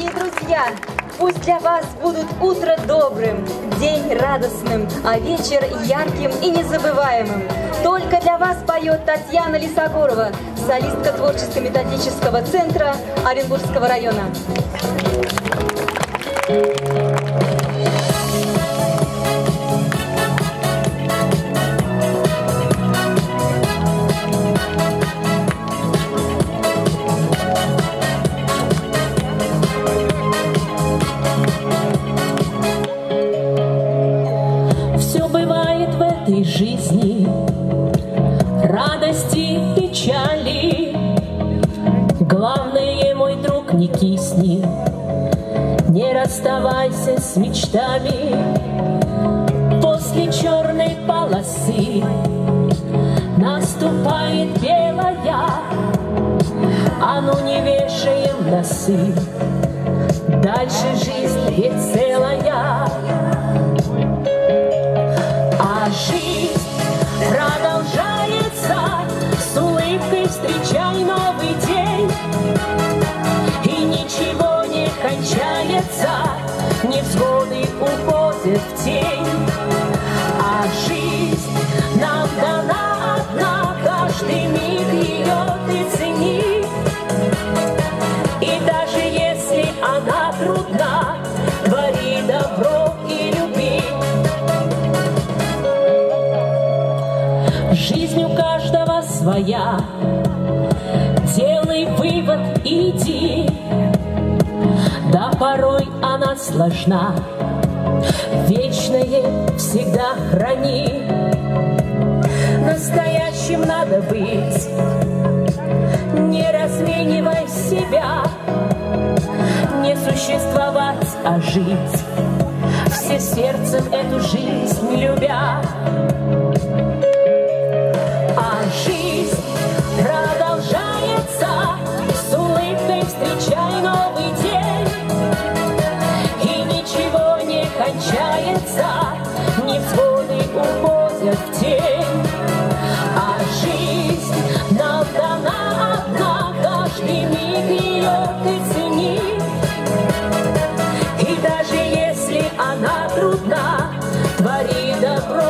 дорогие друзья! Пусть для вас будут утро добрым, день радостным, а вечер ярким и незабываемым. Только для вас поет Татьяна Лисогорова, солистка творческо-методического центра Оренбургского района. Все печали. Главное, мой друг, не кисни, не расставайся с мечтами. После черной полосы наступает белая, а ну не вешаем носы. Дальше жизнь своя, делай вывод, иди. Да порой она сложна, вечное всегда храни. Настоящим надо быть, не разменивай себя, не существовать, а жить, все сердцем эту жизнь любя. Forever.